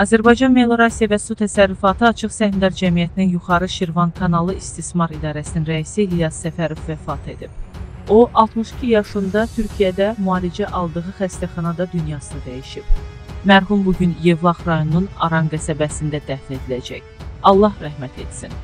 Azərbaycan Melorasiya və Su Təsərrüfatı Açıq Səhmdar Cəmiyyətinin Yuxarı Şirvan kanalı İstismar İdarəsinin rəisi İlyas Səfərov vəfat edib. O, 62 yaşında Türkiyədə müalicə aldığı xəstəxanada dünyasını dəyişib. Mərhum bugün Yevlax rayonunun Aran qəsəbəsində dəfn ediləcək. Allah rəhmət etsin.